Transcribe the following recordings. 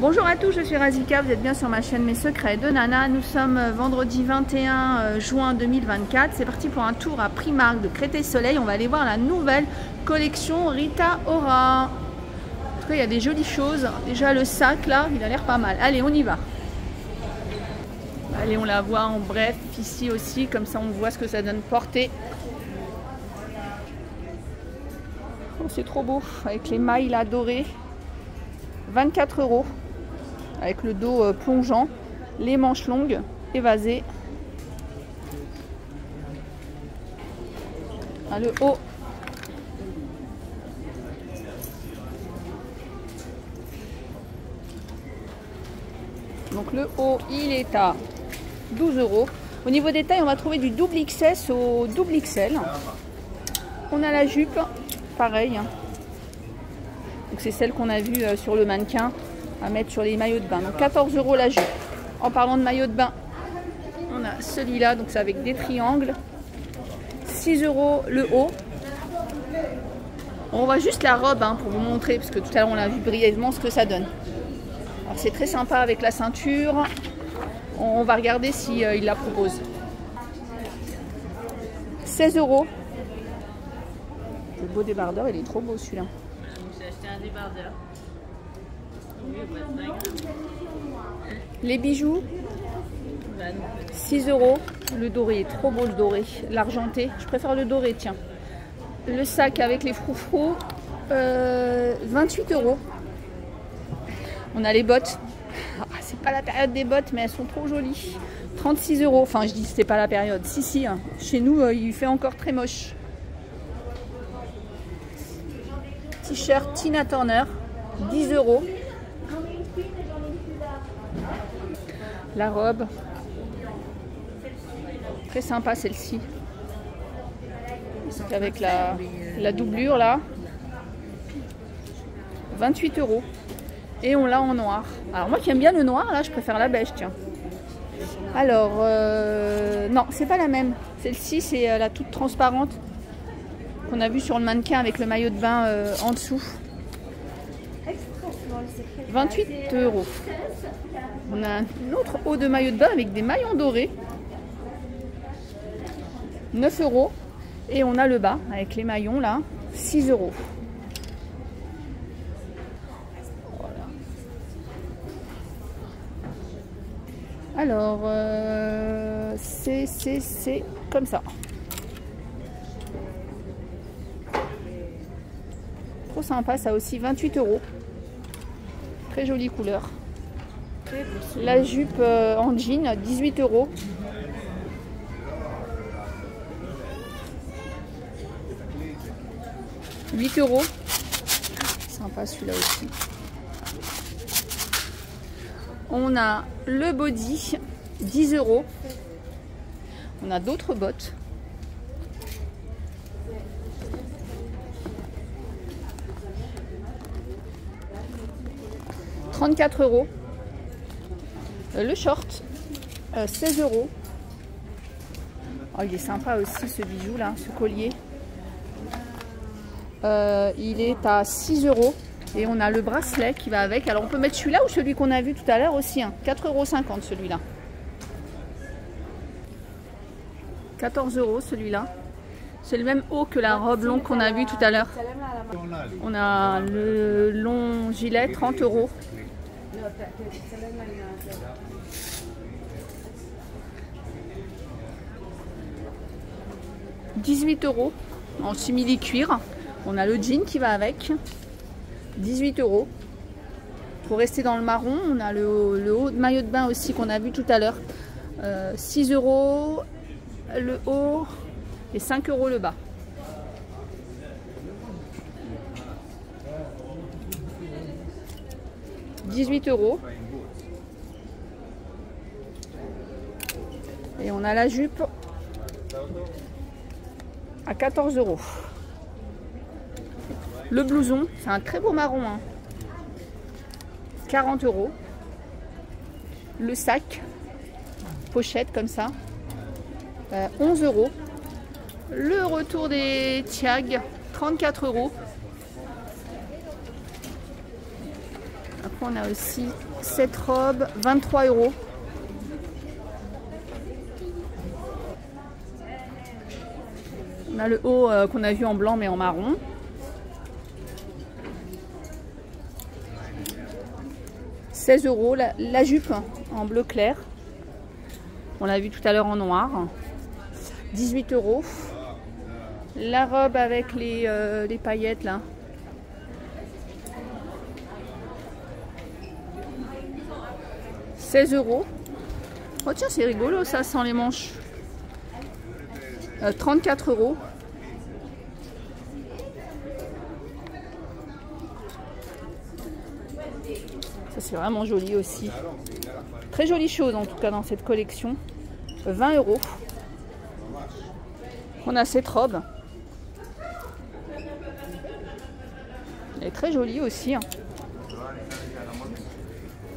Bonjour à tous, je suis Razika, vous êtes bien sur ma chaîne Mes Secrets de Nana. Nous sommes euh, vendredi 21 euh, juin 2024. C'est parti pour un tour à Primark de Créteil-Soleil. On va aller voir la nouvelle collection Rita Ora. En tout cas, il y a des jolies choses. Déjà, le sac là, il a l'air pas mal. Allez, on y va. Allez, on la voit en bref ici aussi, comme ça on voit ce que ça donne porter. Oh, c'est trop beau, avec les mailles là dorées. 24 euros avec le dos euh, plongeant, les manches longues, évasées. Ah, le haut. Donc le haut, il est à 12 euros. Au niveau des tailles, on va trouver du double XS au double XL. On a la jupe, pareil. Donc c'est celle qu'on a vue euh, sur le mannequin à mettre sur les maillots de bain. Donc 14 euros la jupe. En parlant de maillot de bain, on a celui-là, donc c'est avec des triangles. 6 euros le haut. On voit juste la robe hein, pour vous montrer, parce que tout à l'heure on l'a vu brièvement ce que ça donne. Alors c'est très sympa avec la ceinture. On va regarder si euh, il la propose. 16 euros. Le beau débardeur, il est trop beau celui-là. Les bijoux, Bah non. 6 euros. Le doré est trop beau le doré. L'argenté, je préfère le doré, tiens. Le sac avec les froufrous, euh, 28 euros. On a les bottes. Ah, c'est pas la période des bottes, mais elles sont trop jolies. 36 euros. Enfin, je dis c'était pas la période. Si, si. hein. Chez nous, euh, il fait encore très moche. T-shirt Tina Turner, 10 euros. La robe. Très sympa celle-ci. Avec la, doublure là. 28 euros. Et on l'a en noir. Alors moi qui aime bien le noir, là je préfère la beige, tiens. Alors, euh, non, c'est pas la même. Celle-ci, c'est euh, la toute transparente qu'on a vue sur le mannequin avec le maillot de bain euh, en dessous. 28 euros. On a un autre haut de maillot de bain avec des maillons dorés. 9 euros. Et on a le bas avec les maillons là. 6 euros. Voilà. Alors, euh, c'est comme ça. Trop sympa, ça aussi, 28 euros. Très jolie couleur. La jupe euh, en jean, 18 euros. « 8 euros. Sympa celui-là aussi. On a le body, 10 euros. On a d'autres bottes. « 34 euros. Euh, Le short, euh, 16 euros. Oh, il est sympa aussi ce bijou là, ce collier. Euh, il est à 6 euros. Et on a le bracelet qui va avec. Alors on peut mettre celui-là ou celui qu'on a vu tout à l'heure aussi. Hein. 4,50 euros celui-là. 14 euros celui-là. C'est le même haut que la robe longue qu'on a vu tout à l'heure. On a le long gilet, 30 euros. « 18 euros en simili cuir. On a le jean qui va avec. 18 euros. Pour rester dans le marron, on a le, haut de maillot de bain aussi qu'on a vu tout à l'heure. Euh, 6 euros le haut et 5 euros le bas. « 18 euros. Et on a la jupe à 14 euros. Le blouson, c'est un très beau marron. hein. 40 euros. Le sac, pochette comme ça, euh, 11 euros. Le retour des Tiag, 34 euros. On a aussi cette robe, 23 euros. On a le haut euh, qu'on a vu en blanc mais en marron. « 16 euros la, jupe en bleu clair. On l'a vu tout à l'heure en noir. 18 euros. La robe avec les, euh, les paillettes là. « 16 euros. Oh tiens, c'est rigolo ça, sans les manches. Euh, 34 euros. Ça, c'est vraiment joli aussi. Très jolie chose en tout cas dans cette collection. 20 euros. On a cette robe. Elle est très jolie aussi.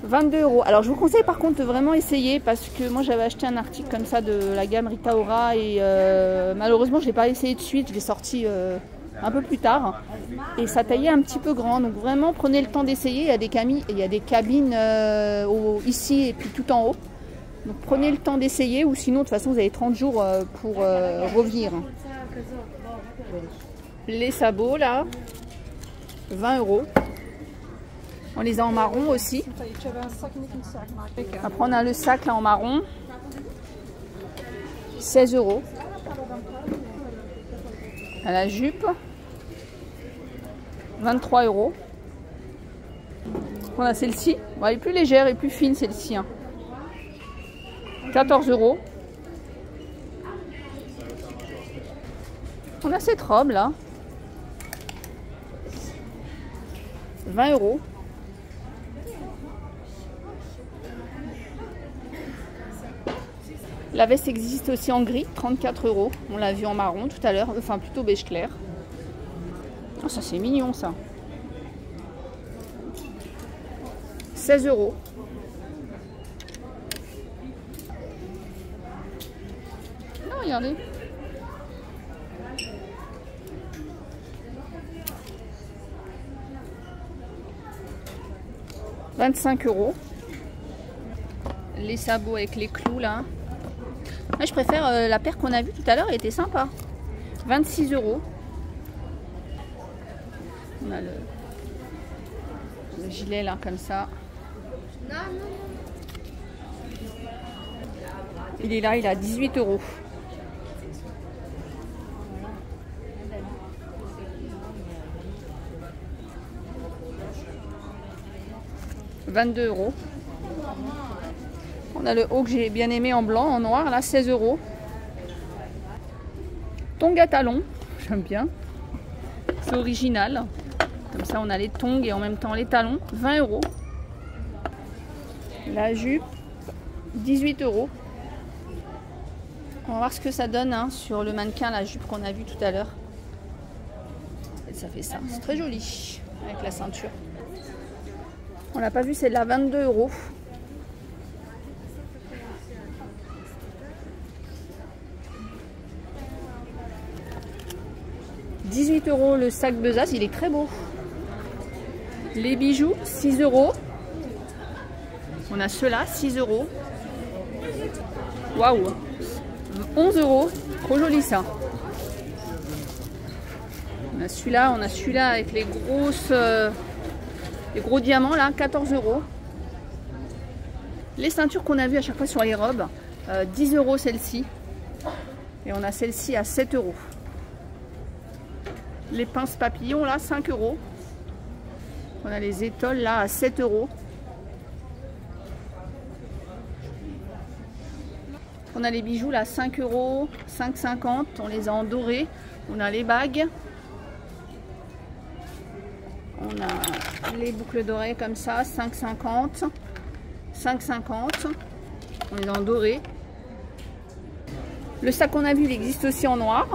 22 euros. Alors je vous conseille par contre de vraiment essayer parce que moi j'avais acheté un article comme ça de la gamme Rita Ora et euh, malheureusement je l'ai pas essayé de suite, je l'ai sorti euh, un peu plus tard et ça taillait un petit peu grand. Donc vraiment prenez le temps d'essayer. Il y a des, il y des cabines euh, ici et puis tout en haut. Donc prenez le temps d'essayer ou sinon de toute façon vous avez 30 jours pour revenir. Les sabots là, 20 euros. On les a en marron aussi. Après on a le sac là en marron. 16 euros. À la jupe. 23 euros. On a celle-ci. Elle est plus légère et plus fine celle-ci. hein. 14 euros. On a cette robe là. 20 euros. La veste existe aussi en gris, 34 euros. On l'a vu en marron tout à l'heure, enfin plutôt beige clair. Oh, ça c'est mignon ça. 16 euros. Non, regardez. « 25 euros. Les sabots avec les clous là. Moi, je préfère euh, la paire qu'on a vue tout à l'heure, elle était sympa. 26 euros. On a le, le gilet là comme ça. Il est là, il a 18 euros. « 22 euros. On a le haut que j'ai bien aimé en blanc, en noir, là 16 euros. Tongs à talons, j'aime bien. C'est original. Comme ça, on a les tongs et en même temps les talons. 20 euros. La jupe, 18 euros. On va voir ce que ça donne hein, sur le mannequin, la jupe qu'on a vue tout à l'heure. Ça fait ça. C'est très joli avec la ceinture. On l'a pas vu, c'est de la 22 euros. « 18 euros le sac Besace, il est très beau. Les bijoux, 6 euros. On a ceux-là, 6 euros. Waouh 11 euros, trop joli ça. On a celui-là, on a celui-là avec les grosses, euh, les gros diamants là, 14 euros. Les ceintures qu'on a vues à chaque fois sur les robes, euh, 10 euros celle-ci. Et on a celle-ci à 7 euros. Les pinces papillons là, 5 euros. On a les étoiles là à 7 euros. On a les bijoux là 5 euros, 5,50. On les a en doré. On a les bagues. On a les boucles dorées comme ça, 5,50. 5,50. On les a en doré. Le sac qu'on a vu, il existe aussi en noir.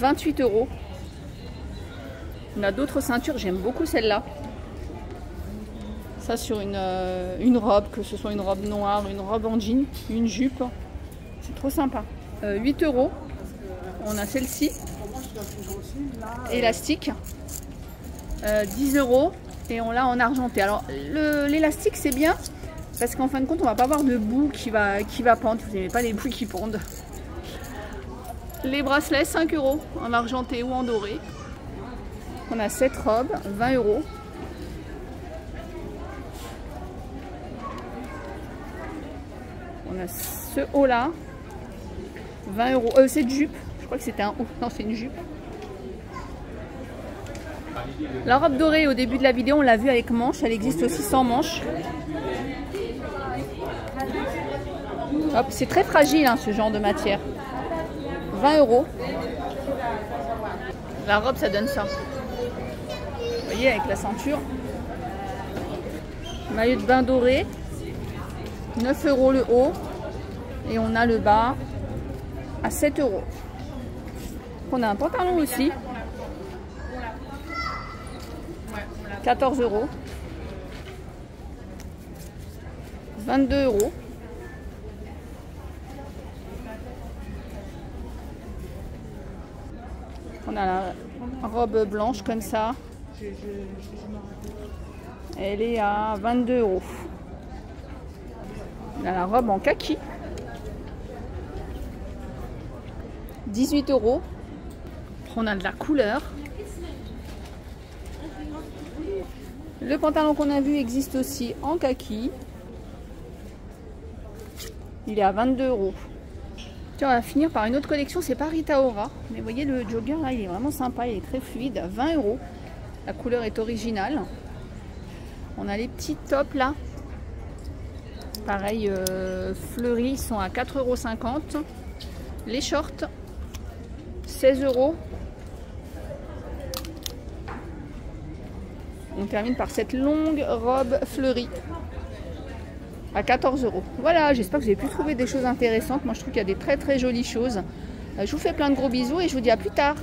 28 euros. On a d'autres ceintures, j'aime beaucoup celle-là. Ça sur une, euh, une robe, que ce soit une robe noire, une robe en jean, une jupe. C'est trop sympa. Euh, 8 euros. On a celle-ci. Élastique. Euh, 10 euros. Et on l'a en argenté. Alors l'élastique c'est bien parce qu'en fin de compte on va pas avoir de boue qui va, qui va pendre. Vous n'aimez pas les bouts qui pondent. Les bracelets 5 euros en argenté ou en doré. On a cette robe 20 euros. On a ce haut là 20 euros. Euh, cette jupe, je crois que c'était un haut. Non, c'est une jupe. La robe dorée au début de la vidéo, on l'a vue avec manche. Elle existe aussi sans manche. C'est très fragile hein, ce genre de matière. 20 euros. La robe, ça donne ça. Vous voyez, avec la ceinture. Maillot de bain doré. 9 euros le haut. Et on a le bas à 7 euros. On a un pantalon aussi. 14 euros. 22 euros. On a la robe blanche comme ça. Elle est à 22 euros. On a la robe en kaki. 18 euros. On a de la couleur. Le pantalon qu'on a vu existe aussi en kaki. Il est à 22 euros. Tiens, on va finir par une autre collection, c'est pas Rita Ora. Mais voyez le jogger là, il est vraiment sympa, il est très fluide. 20 euros. La couleur est originale. On a les petits tops là. Pareil, euh, fleuris sont à 4,50 euros. Les shorts, 16 euros. On termine par cette longue robe fleurie à 14 euros. Voilà, j'espère que vous avez pu trouver des choses intéressantes. Moi, je trouve qu'il y a des très très jolies choses. Euh, je vous fais plein de gros bisous et je vous dis à plus tard.